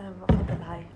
أنا بفضل هاي.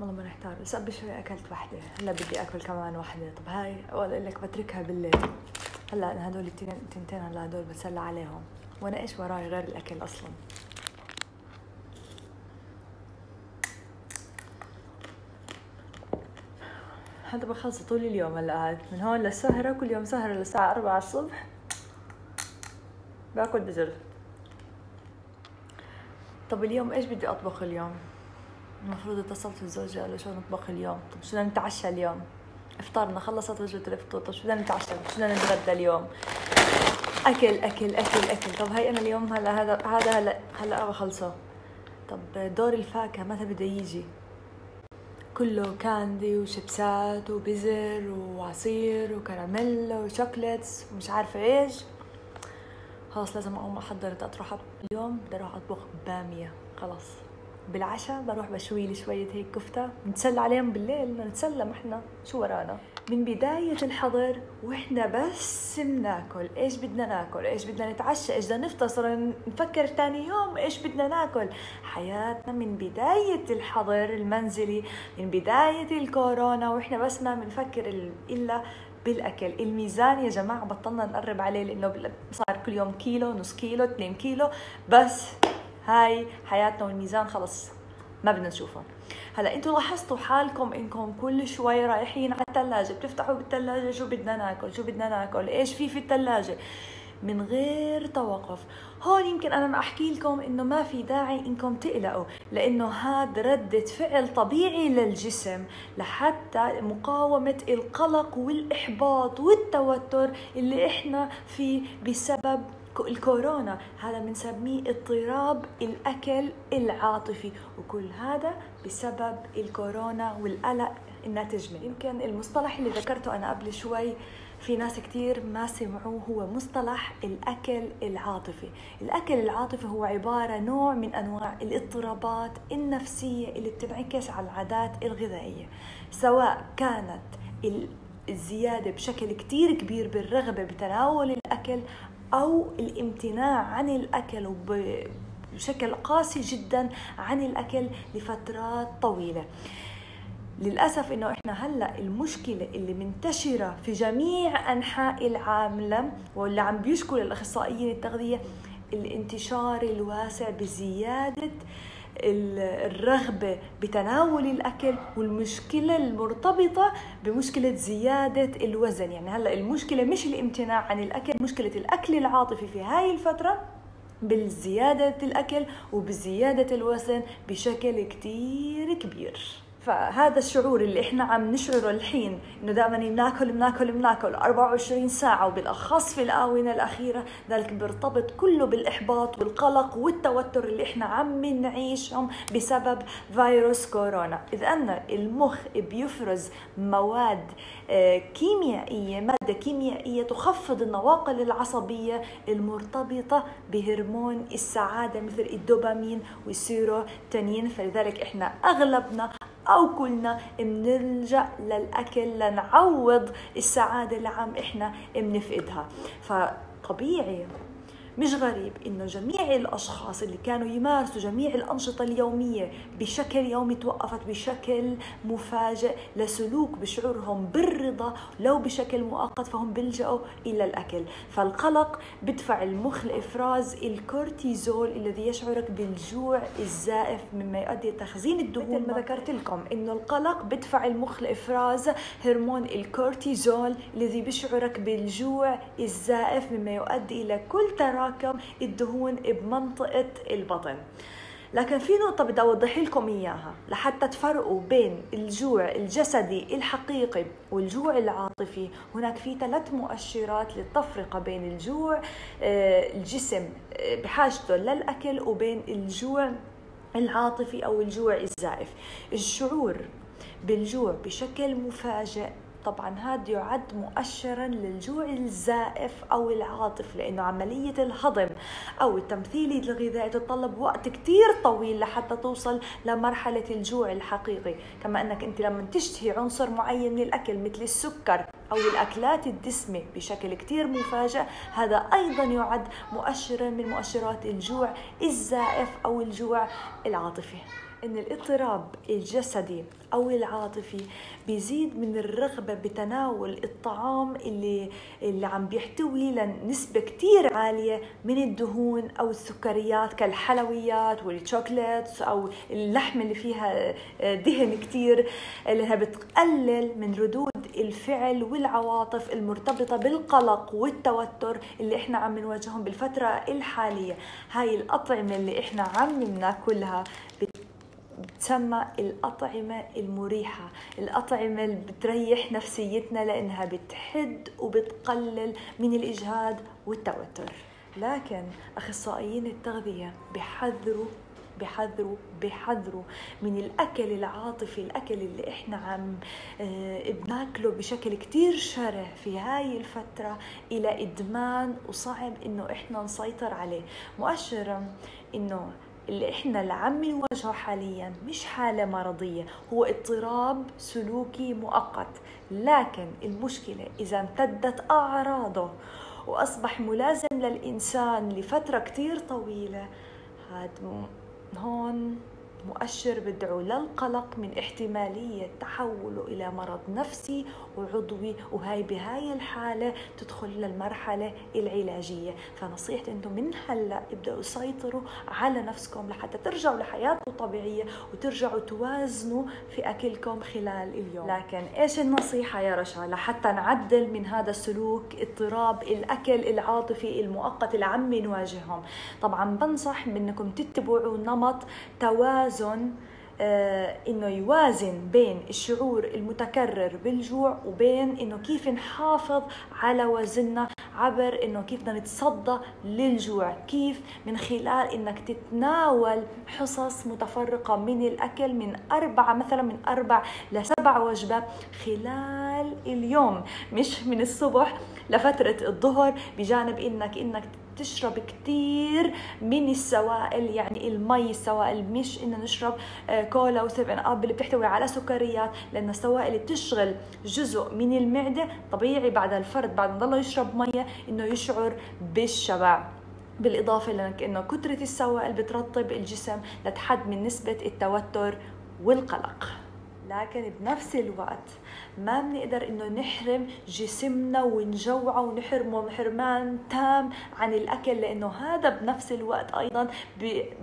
والله ما محتار بس قبل شوي أكلت وحدة. هلا بدي أكل كمان وحدة. طب هاي ولا لك بتركها بالليل. هلا أنا هدول التنتين هلا هدول بتسلى عليهم. وأنا إيش وراي غير الأكل أصلا؟ هذا بخلص طول اليوم هلا. قاعد من هون للسهرة كل يوم سهرة للساعة أربعة الصبح. باكل بزر طب اليوم إيش بدي أطبخ اليوم؟ المفروض اتصلت الزوجة قال شو نطبخ اليوم؟ طب شو بدنا نتعشى اليوم؟ إفطارنا خلصت وجبة الافطار طب شو بدنا نتعشى؟ شو بدنا نتغدى اليوم؟ أكل أكل أكل أكل طب هي أنا اليوم هلا هذا هذا هلا هلا بخلصه طب دور الفاكهة متى بده يجي؟ كله candy وشيبسات وبزر وعصير وكراميل و chocolates ومش عارفة إيش خلاص لازم أقوم أحضر بدي أروح اليوم بدي أروح أطبخ بامية خلاص. بالعشاء بروح بشوي لي شوية هيك كفتة نتسلى عليهم بالليل نتسلى ما إحنا. شو ورانا؟ من بداية الحظر وإحنا بس بناكل. إيش بدنا ناكل؟ إيش بدنا نتعشى؟ إيش بدنا نفطر؟ صرنا نفكر تاني يوم إيش بدنا ناكل. حياتنا من بداية الحظر المنزلي من بداية الكورونا وإحنا بس ما بنفكر إلا بالأكل. الميزان يا جماعة بطلنا نقرب عليه لأنه صار كل يوم كيلو نص كيلو 2 كيلو. بس هاي حياتنا والميزان خلص. ما بدنا نشوفه. هلا أنتم لاحظتوا حالكم إنكم كل شوي رايحين على الثلاجه بتفتحوا بالثلاجه شو بدنا ناكل؟ شو بدنا ناكل؟ إيش في في الثلاجه من غير توقف. هون يمكن أنا أحكي لكم إنه ما في داعي إنكم تقلقوا لأنه هاد ردة فعل طبيعي للجسم لحتى مقاومة القلق والإحباط والتوتر اللي إحنا فيه بسبب الكورونا. هذا بنسميه اضطراب الأكل العاطفي وكل هذا بسبب الكورونا والقلق الناتج منه. يمكن المصطلح اللي ذكرته أنا قبل شوي في ناس كتير ما سمعوه هو مصطلح الأكل العاطفي. الأكل العاطفي هو عبارة نوع من أنواع الاضطرابات النفسية اللي بتنعكس على العادات الغذائية. سواء كانت الزيادة بشكل كتير كبير بالرغبة بتناول الأكل أو الامتناع عن الأكل بشكل قاسي جدا عن الأكل لفترات طويلة. للأسف إنه إحنا هلأ المشكلة اللي منتشرة في جميع أنحاء العالم واللي عم بيشكل الأخصائيين التغذية الانتشار الواسع بزيادة الرغبة بتناول الأكل والمشكلة المرتبطة بمشكلة زيادة الوزن. يعني هلأ المشكلة مش الامتناع عن الأكل مشكلة الأكل العاطفي في هاي الفترة بالزيادة الأكل وبزيادة الوزن بشكل كتير كبير. فهذا الشعور اللي إحنا عم نشعره الحين إنه دائما بناكل بناكل بناكل 24 ساعة وبالأخص في الآونة الأخيرة ذلك بيرتبط كله بالإحباط والقلق والتوتر اللي إحنا عم نعيشهم بسبب فيروس كورونا. إذ أن المخ بيفرز مواد آه، كيميائية مادة كيميائية تخفض النواقل العصبية المرتبطة بهرمون السعادة مثل الدوبامين والسيروتونين. فلذلك إحنا أغلبنا أو كلنا بنلجا للأكل لنعوض السعادة اللي عم إحنا بنفقدها. فطبيعي مش غريب إنه جميع الأشخاص اللي كانوا يمارسوا جميع الأنشطة اليومية بشكل يومي توقفت بشكل مفاجئ لسلوك بشعورهم بالرضا لو بشكل مؤقت فهم بيلجأوا إلى الأكل. فالقلق بدفع المخ لإفراز الكورتيزول الذي يشعرك بالجوع الزائف مما يؤدي لتخزين الدهون. مثل ما ذكرت لكم إنه القلق بدفع المخ لإفراز هرمون الكورتيزول الذي بيشعرك بالجوع الزائف مما يؤدي إلى كل تراكم تتراكم الدهون بمنطقة البطن. لكن في نقطة بدي أوضح لكم إياها. لحتى تفرقوا بين الجوع الجسدي الحقيقي والجوع العاطفي هناك في ثلاث مؤشرات للتفرقة بين الجوع آه، الجسم آه، بحاجته للأكل وبين الجوع العاطفي أو الجوع الزائف. الشعور بالجوع بشكل مفاجئ طبعا هذا يعد مؤشرا للجوع الزائف أو العاطف لأنه عملية الهضم أو التمثيل الغذائي تتطلب وقت كثير طويل لحتى توصل لمرحلة الجوع الحقيقي. كما أنك أنت لما تشتهي عنصر معين من الأكل مثل السكر أو الأكلات الدسمة بشكل كتير مفاجئ هذا أيضا يعد مؤشرا من مؤشرات الجوع الزائف أو الجوع العاطفي. إن الاضطراب الجسدي أو العاطفي بيزيد من الرغبة بتناول الطعام اللي اللي عم بيحتوي لنسبة كتير عالية من الدهون أو السكريات كالحلويات والشوكليتس أو اللحم اللي فيها دهن كتير لأنها بتقلل من ردود الفعل والعواطف المرتبطة بالقلق والتوتر اللي إحنا عم نواجههم بالفترة الحالية. هاي الأطعمة اللي إحنا عم ناكلها بتسمى الأطعمة المريحة الأطعمة اللي بتريح نفسيتنا لأنها بتحد وبتقلل من الإجهاد والتوتر. لكن أخصائيين التغذية بحذروا بحذروا بحذروا من الأكل العاطفي الأكل اللي إحنا عم آه، بناكله بشكل كتير شره في هاي الفترة إلى إدمان وصعب إنه إحنا نسيطر عليه. مؤشر إنه اللي إحنا اللي عم نواجهه حاليا مش حالة مرضية هو اضطراب سلوكي مؤقت. لكن المشكلة إذا امتدت أعراضه وأصبح ملازم للإنسان لفترة كتير طويلة هاد هون مؤشر بدعو للقلق من احتمالية تحوله إلى مرض نفسي وعضوي وهاي بهاي الحالة تدخل للمرحلة العلاجية. فنصيحتي أنتم من هلأ ابدأوا سيطروا على نفسكم لحتى ترجعوا لحياتكم طبيعية وترجعوا توازنوا في أكلكم خلال اليوم. لكن إيش النصيحة يا رشا؟ لحتى نعدل من هذا السلوك اضطراب الأكل العاطفي المؤقت اللي عم نواجههم. طبعا بنصح بأنكم تتبعوا نمط توازن توازن آه إنه يوازن بين الشعور المتكرر بالجوع وبين إنه كيف نحافظ على وزننا عبر إنه كيف بدنا نتصدى للجوع كيف من خلال إنك تتناول حصص متفرقة من الأكل من أربعة مثلا من أربع لسبع وجبات خلال اليوم مش من الصبح لفترة الظهر بجانب انك إنك تشرب كثير من السوائل يعني المي السوائل مش انه نشرب آه، كولا وسبن اب اللي بتحتوي على سكريات لأن السوائل بتشغل جزء من المعدة طبيعي بعد الفرد بعد ما ضله يشرب مية إنه يشعر بالشبع. بالإضافة لانك إنه كثره السوائل بترطب الجسم لتحد من نسبة التوتر والقلق. لكن بنفس الوقت ما بنقدر إنه نحرم جسمنا ونجوعه ونحرمه حرمان تام عن الأكل لأنه هذا بنفس الوقت أيضا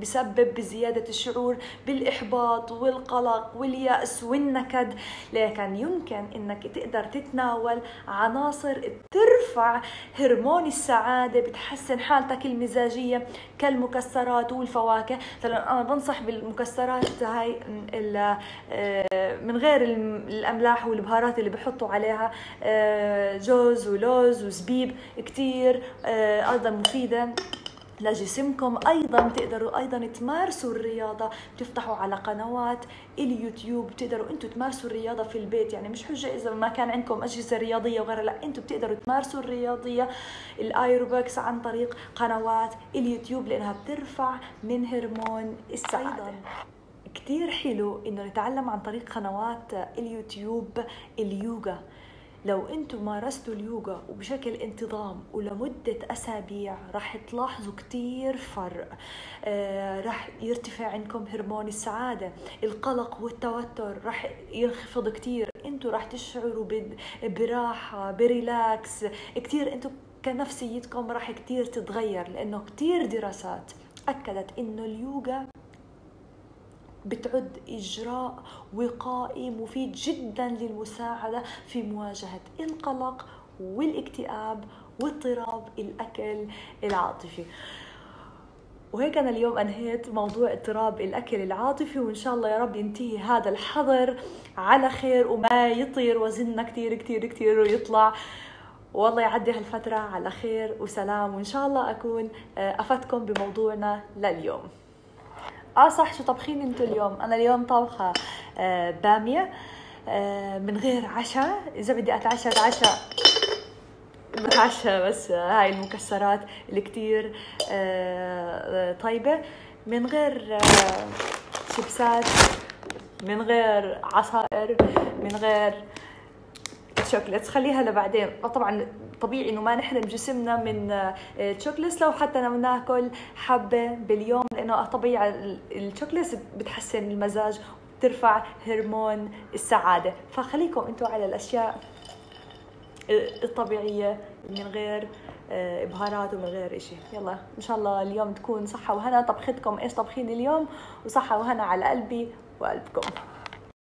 بسبب بزيادة الشعور بالإحباط والقلق واليأس والنكد. لكن يمكن إنك تقدر تتناول عناصر ترفع هرمون السعادة بتحسن حالتك المزاجية كالمكسرات والفواكه. مثلا أنا بنصح بالمكسرات هاي آه، من غير الأملاح والبهارات البهارات اللي بحطوا عليها آه، جوز ولوز وزبيب كتير آه، أيضا مفيدة لجسمكم. أيضا بتقدروا أيضا تمارسوا الرياضة. بتفتحوا على قنوات اليوتيوب بتقدروا أنتم تمارسوا الرياضة في البيت. يعني مش حجة إذا ما كان عندكم أجهزة رياضية وغيرها لا أنتم بتقدروا تمارسوا الرياضية. الأيروبكس عن طريق قنوات اليوتيوب لأنها بترفع من هرمون السعادة. كتير حلو إنه نتعلم عن طريق قنوات اليوتيوب اليوغا. لو أنتم مارستوا اليوغا وبشكل انتظام ولمدة أسابيع راح تلاحظوا كتير فرق. آه راح يرتفع عندكم هرمون السعادة القلق والتوتر راح ينخفض كتير. أنتم راح تشعروا براحة بريلاكس. كتير أنتم كنفسيتكم راح كتير تتغير لأنه كتير دراسات أكدت إنه اليوغا بتعد إجراء وقائي مفيد جدا للمساعدة في مواجهة القلق والاكتئاب واضطراب الأكل العاطفي. وهيك أنا اليوم أنهيت موضوع اضطراب الأكل العاطفي وإن شاء الله يا رب ينتهي هذا الحظر على خير وما يطير وزننا كتير كتير كتير ويطلع. والله يعدي هالفترة على خير وسلام وإن شاء الله أكون آه، أفدتكم بموضوعنا لليوم. آه صح شو طبخين أنتوا اليوم؟ أنا اليوم طابخة آه بامية آه من غير عشاء. إذا بدي اتعشى اتعشى بتعشى بس هاي المكسرات اللي كتير آه طيبة. من غير آه شيبسات من غير عصائر من غير الشوكليتس خليها لبعدين. طبعا طبيعي إنه ما نحرم جسمنا من آه، ال chocolates لو حتى لو ناكل حبة باليوم لأنه طبيعي ال chocolates بتحسن المزاج ترفع هرمون السعادة. فخليكم أنتم على الأشياء الطبيعية من غير آه، بهارات ومن غير إشي. يلا إن شاء الله اليوم تكون صحة وهنا. طبختكم إيش طبخين اليوم؟ وصحة وهنا على قلبي وقلبكم.